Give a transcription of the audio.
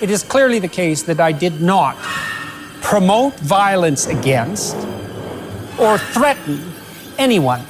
it is clearly the case that I did not promote violence against or threaten anyone.